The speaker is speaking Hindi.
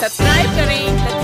सब्सक्राइब करें।